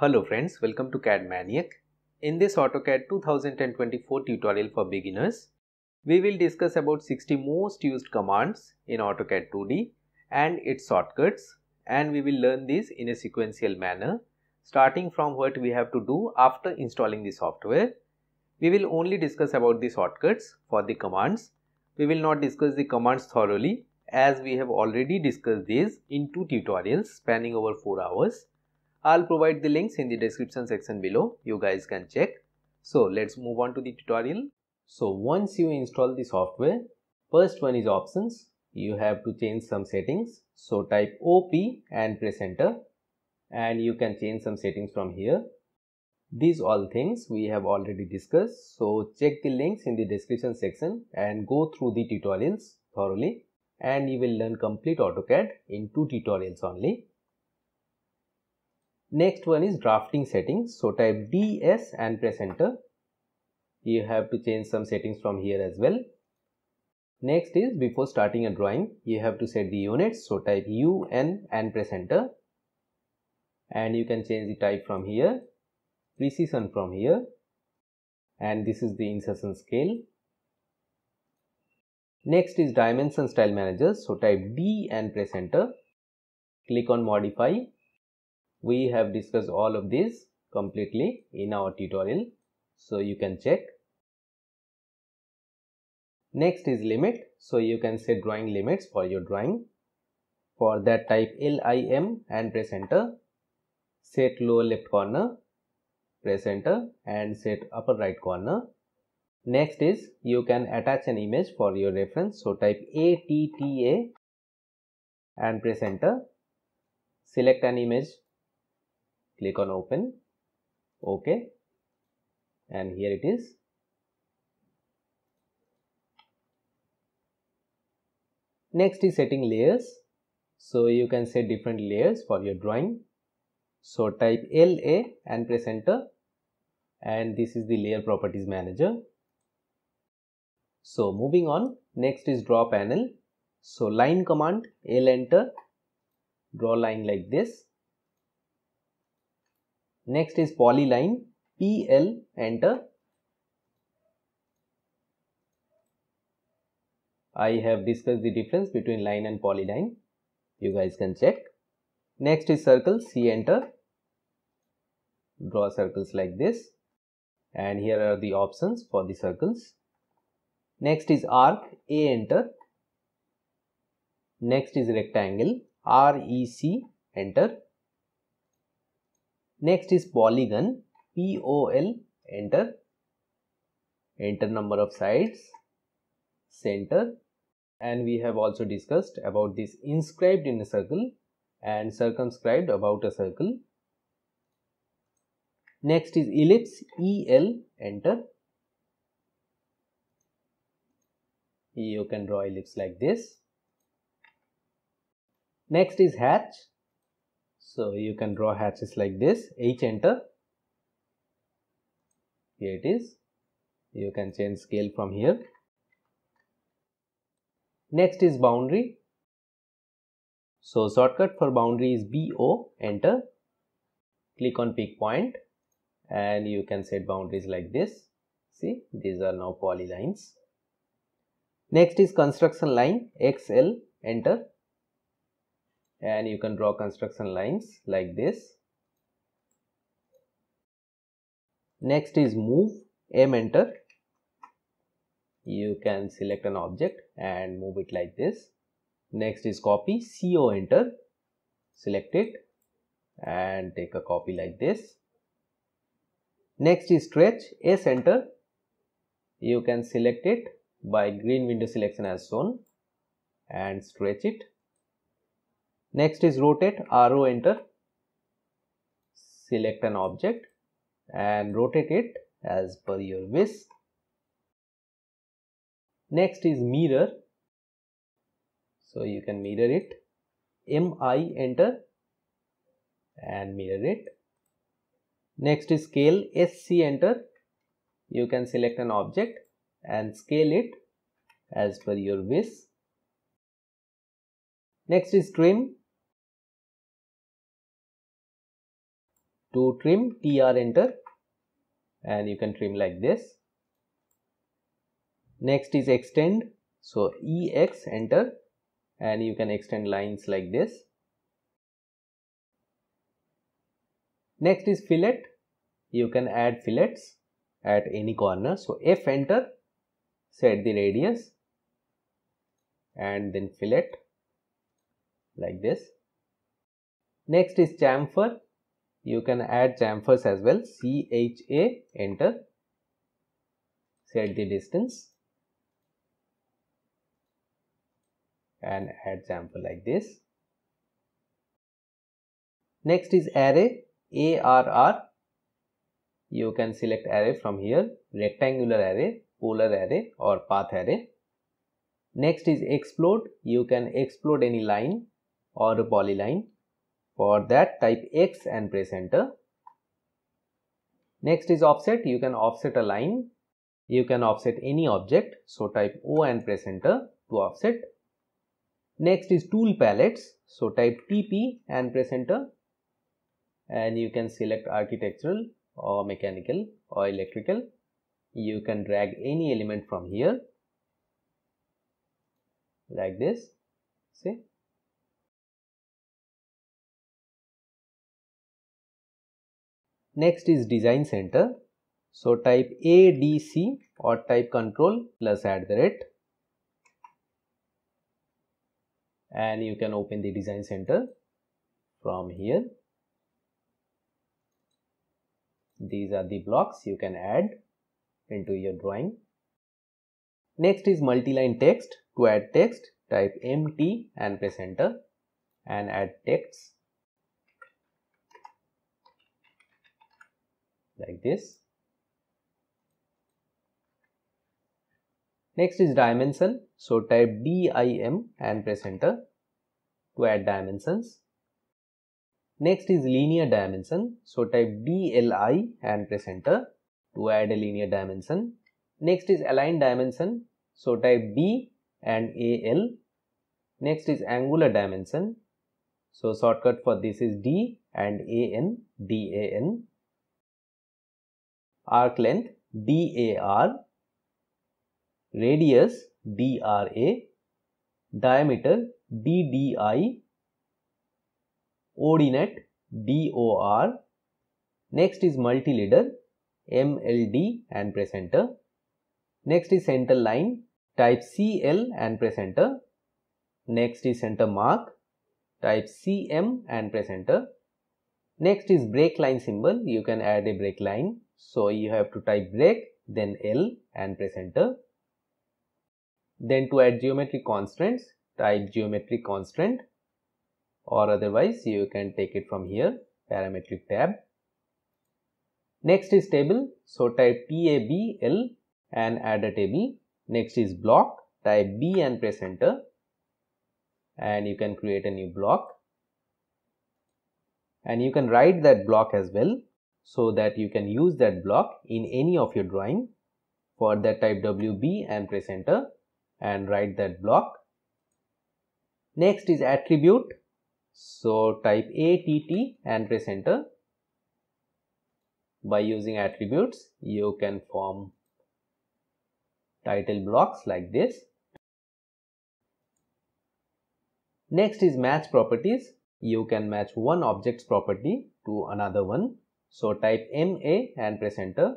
Hello friends, welcome to CADD Maniac. In this AutoCAD 2024 tutorial for beginners, we will discuss about 60 most used commands in AutoCAD 2D and its shortcuts and we will learn these in a sequential manner starting from what we have to do after installing the software. We will only discuss about the shortcuts for the commands. We will not discuss the commands thoroughly as we have already discussed these in two tutorials spanning over 4 hours. I'll provide the links in the description section below. You guys can check. So let's move on to the tutorial. So once you install the software, first one is options. You have to change some settings. So type OP and press enter and you can change some settings from here. These all things we have already discussed. So check the links in the description section and go through the tutorials thoroughly and you will learn complete AutoCAD in two tutorials only. Next one is drafting settings. So type DS and press enter. You have to change some settings from here as well. Next is before starting a drawing, you have to set the units. So type UN and press enter. And you can change the type from here, precision from here. And this is the insertion scale. Next is dimension style manager. So type D and press enter. Click on modify we have discussed all of this completely in our tutorial so you can check. Next is limit so you can set drawing limits for your drawing. For that type lim and press enter. Set lower left corner press enter and set upper right corner. Next is you can attach an image for your reference so type atta and press enter. Select an image click on open ok and here it is. Next is setting layers. So you can set different layers for your drawing. So type la and press enter and this is the layer properties manager. So moving on next is draw panel. So line command l enter draw line like this Next is polyline PL enter. I have discussed the difference between line and polyline. You guys can check. Next is circle C enter. Draw circles like this. And here are the options for the circles. Next is arc A enter. Next is rectangle REC enter Next is polygon POL enter enter number of sides center and we have also discussed about this inscribed in a circle and circumscribed about a circle. Next is ellipse EL enter. You can draw ellipse like this. Next is hatch so you can draw hatches like this, H enter. Here it is. You can change scale from here. Next is boundary. So shortcut for boundary is BO, enter. Click on pick point and you can set boundaries like this. See, these are now polylines. Next is construction line, XL, enter and you can draw construction lines like this. Next is move, M enter. You can select an object and move it like this. Next is copy, CO enter. Select it and take a copy like this. Next is stretch, S enter. You can select it by green window selection as shown and stretch it Next is rotate, RO enter. Select an object and rotate it as per your wish. Next is mirror. So you can mirror it. MI enter and mirror it. Next is scale SC enter. You can select an object and scale it as per your wish. Next is trim To trim TR enter and you can trim like this. Next is extend. So EX enter and you can extend lines like this. Next is fillet. You can add fillets at any corner. So F enter, set the radius and then fillet like this. Next is chamfer. You can add chamfers as well. CHA enter. Set the distance and add chamfer like this. Next is array ARR. You can select array from here rectangular array, polar array or path array. Next is explode. You can explode any line or polyline. For that type X and press enter. Next is offset. You can offset a line. You can offset any object. So type O and press enter to offset. Next is tool palettes. So type TP and press enter. And you can select architectural or mechanical or electrical. You can drag any element from here like this. See Next is design center. So type ADC or type control plus add the rate and you can open the design center from here. These are the blocks you can add into your drawing. Next is multi-line text. To add text, type MT and press enter and add text like this. Next is dimension. So type DIM and press enter to add dimensions. Next is linear dimension. So type DLI and press enter to add a linear dimension. Next is align dimension. So type D and AL. Next is angular dimension. So shortcut for this is D and AN, DAN arc length DAR, radius DRA, diameter DDI, ordinate DOR. Next is multi-leader MLD and press enter. Next is center line type CL and press enter. Next is center mark type CM and press enter. Next is break line symbol. You can add a break line so you have to type break then L and press enter. Then to add geometry constraints type geometry constraint or otherwise you can take it from here parametric tab. Next is table so type TABL and add a table. Next is block type B and press enter and you can create a new block and you can write that block as well so that you can use that block in any of your drawing. For that type WB and press enter and write that block. Next is attribute. So type ATT and press enter. By using attributes, you can form title blocks like this. Next is match properties. You can match one object's property to another one so type MA and press enter.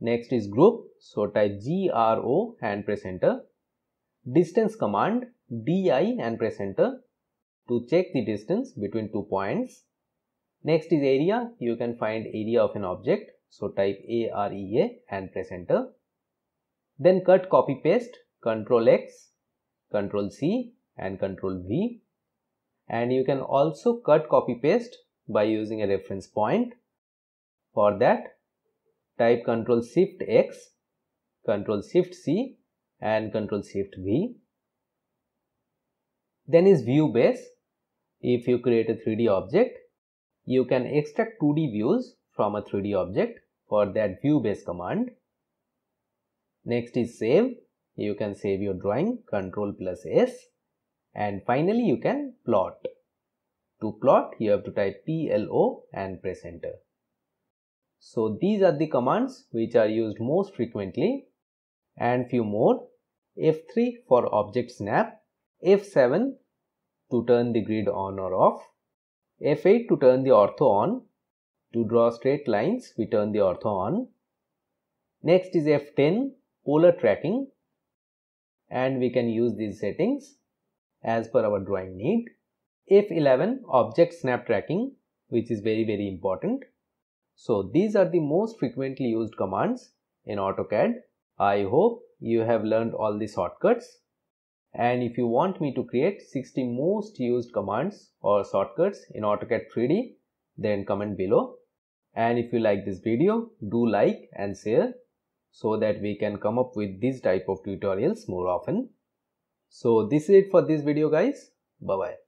Next is group. So type GRO and press enter. Distance command DI and press enter to check the distance between two points. Next is area. You can find area of an object. So type AREA and press enter. Then cut copy paste Control X, Control C and Control V. And you can also cut copy paste by using a reference point. For that, type Ctrl Shift X, Ctrl Shift C and Ctrl Shift V. Then is view base. If you create a 3D object, you can extract 2D views from a 3D object for that view base command. Next is save. You can save your drawing Ctrl plus S and finally you can plot. To plot, you have to type PLO and press enter. So these are the commands which are used most frequently and few more. F3 for object snap, F7 to turn the grid on or off, F8 to turn the ortho on, to draw straight lines we turn the ortho on. Next is F10 polar tracking and we can use these settings as per our drawing need. F11 object snap tracking which is very very important. So these are the most frequently used commands in AutoCAD. I hope you have learned all the shortcuts and if you want me to create 60 most used commands or shortcuts in AutoCAD 3D then comment below and if you like this video do like and share so that we can come up with this type of tutorials more often. So this is it for this video guys. Bye bye.